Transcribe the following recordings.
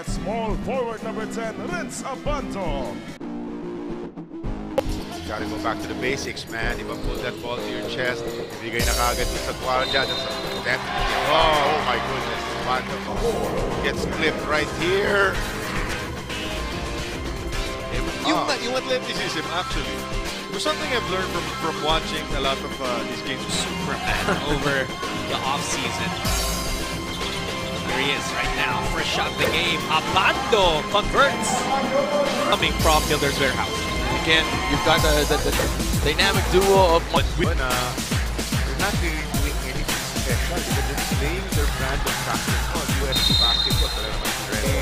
at small forward number 10, Rhenz Abando. Gotta go back to the basics, man. Di ba, pull that ball to your chest. Ibigay na kagad dun sa tuwala dyan. That's a- that- Oh, oh my goodness. Mando gets clipped right here. Yung, Ah. yung athleticism, actually, was something I've learned from from watching a lot of uh, these games. Superman over the offseason. Here he is right now. First shot of the game. Abando converts. Coming from Builder's Warehouse. Again, you've got the, the, the dynamic duo of But when uh, they're not really doing anything special they're just playing their brand of basketball, UST basketball, talaga naman ready.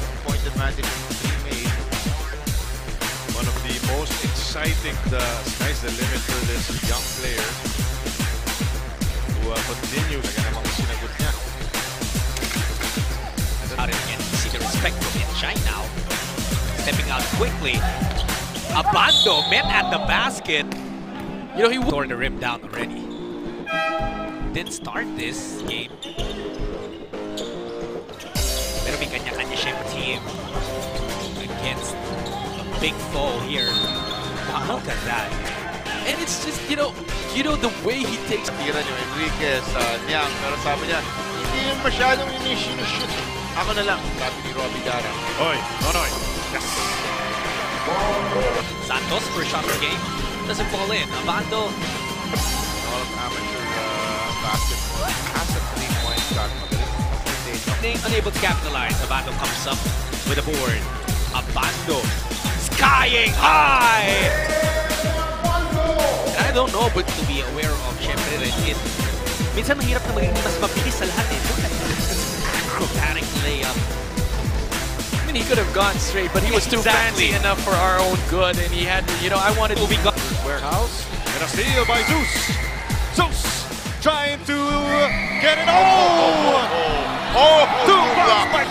20 point advantage in three made. One of the most exciting, the sky's the limit for this young player who uh, continues. The respect from Inchai now. Stepping out quickly. Abando met at the basket. You know, he tore the rim down already. Didn't start this game. Pero may kanya-kanya siyang team against a big foe here. Wow, look at that. And it's just, you know, you know the way he takes Tira niyo, uh, Niang, pero sabi niya, hindi yun masyadong. Ako na lang, sabi ni Robbie Dara. Oy, Nonoy. Yes. Santos for shot per game. Doesn't fall in. Abando All of amateur uh, basketball has a three-point shot. Unable to capitalize. Abando comes up with a board. Abando skying high! And I don't know, but to be aware of, syempre, rin, it, minsan mahirap na maging mas mabilis sa lahat eh. Could have gone straight, but he was too Exactly. fancy enough for our own good, and he had, to, you know, I wanted to Moving up. Warehouse. And a steal by Zeus. Zeus trying to get it. Oh! Oh! Two blocks by...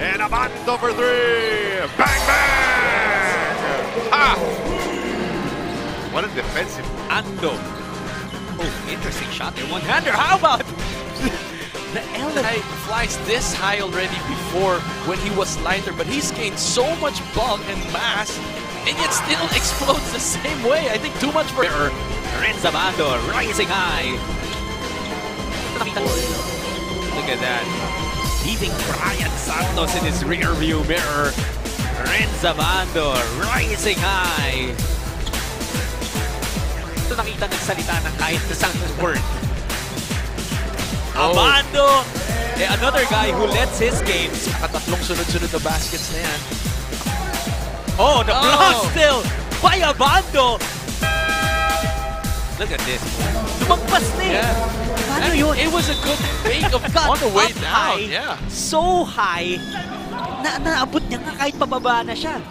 And Abando for three. Bang, bang! Ah! What a defensive. Ando. Oh, interesting shot there. One-hander. How about the guy flies this high already before when he was lighter, but he's gained so much bulk and mass, and yet still explodes the same way. I think too much for. Rhenz Abando rising high. Look at that. Leaving Brian Santos in his rear view mirror. Rhenz Abando rising high. Ito nakita nagsalita ng kahit isang word. Abando, eh, another guy who lets his games. Katatlong sunod-sunod na baskets na yan. Oh, the block Oh. still by Abando. Look at this. Lumagpas na eh. Yeah. Paano And yun? It was a good fake of on the way down. high, Yeah. so high, na naabot niya nga kahit pababa na siya.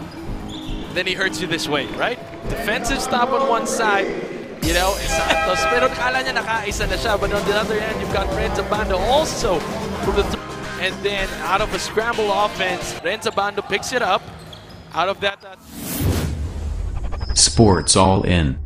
Then he hurts you this way, right? Defensive stop on one side, you know, Santos. Pero kala niya nakaisa na siya. But on the other end, you've got Rhenz Abando also from the th- and then out of a scramble offense, Rhenz Abando picks it up out of that. Uh, Sports All In.